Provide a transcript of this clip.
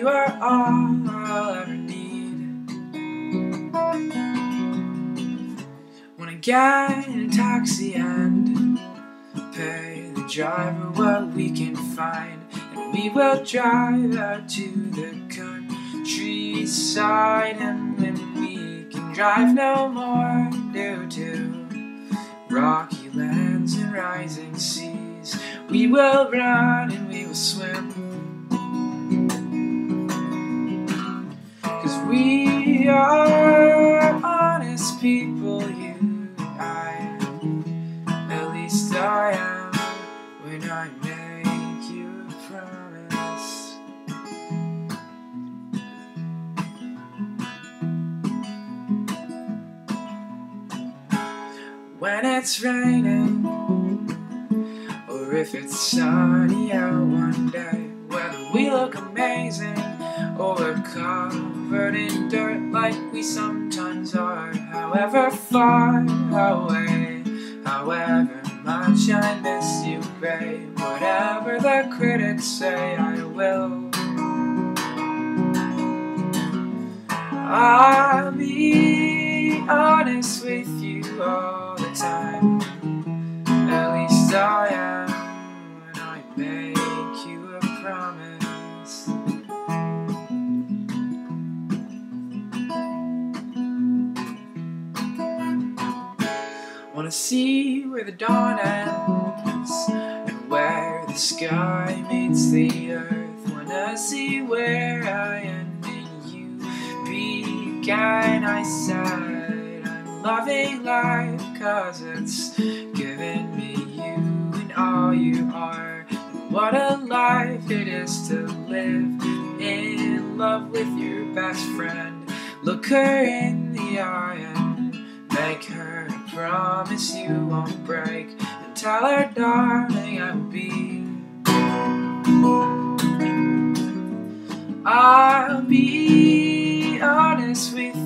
you are all I'll ever need. When I get in a taxi and pay the driver what we can find, and we will drive out to the countryside, and when we can drive no more due to rocky lands and rising seas, we will run and we will swim. Cause we are honest people, you and I. At least I am when I make you a promise. When it's raining, or if it's sunny out or covered in dirt like we sometimes are, however far away, however much I miss you, babe. Whatever the critics say, I will. I'll be honest with you all the time. At least I am when I make you a promise. Wanna see where the dawn ends and where the sky meets the earth. Wanna see where I end and you began. I said, I'm loving life cause it's given me you and all you are. And what a life it is to live in love with your best friend. Look her in the eye make her a promise you won't break. And tell her, darling, I will be. I'll be honest with